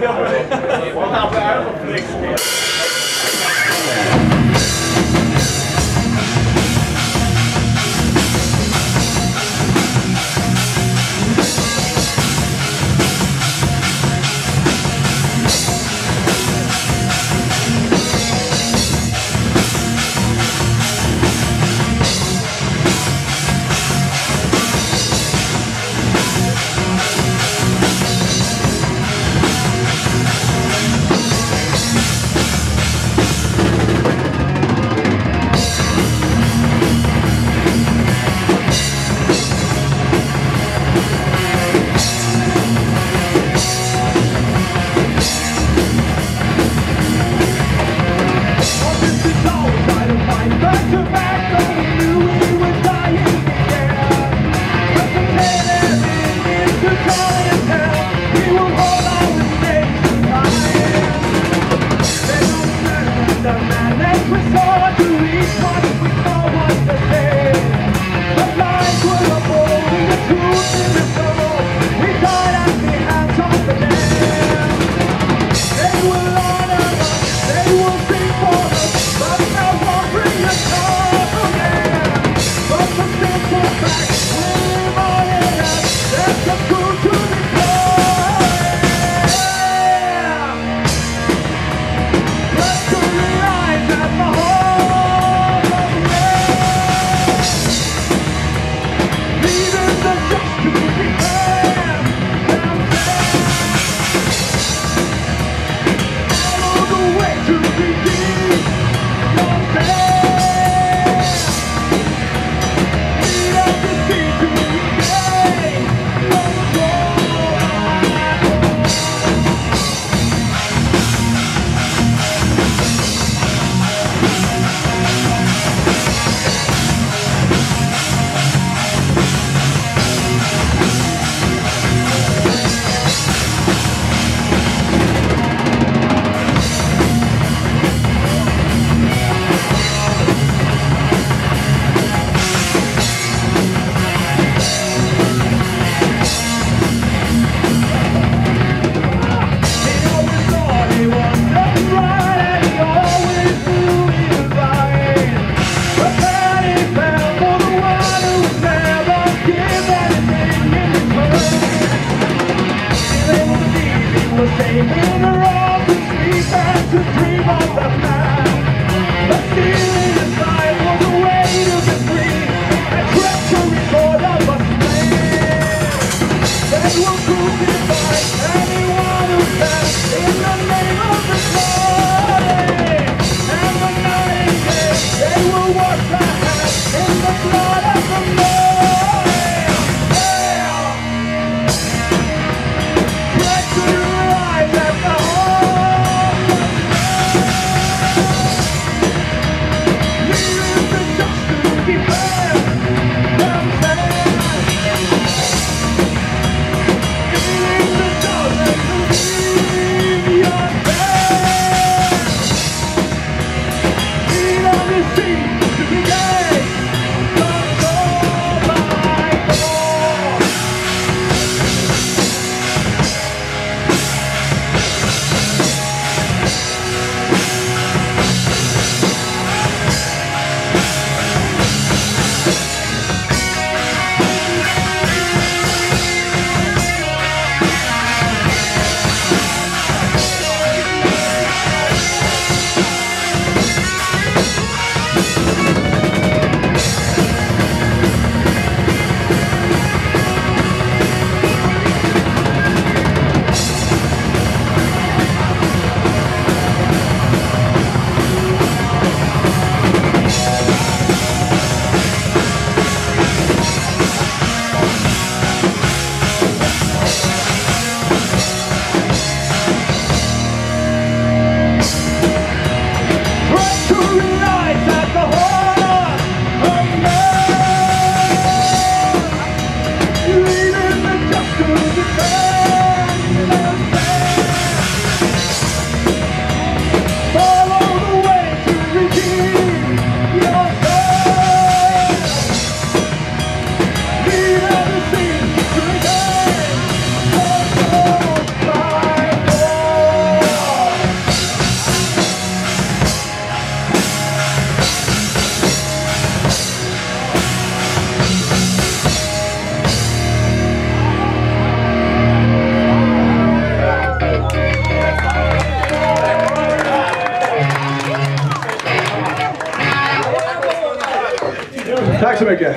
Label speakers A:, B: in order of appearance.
A: Well, now, I don't know. America. the same in the road to sleep and to dream of the past. Tack så mycket.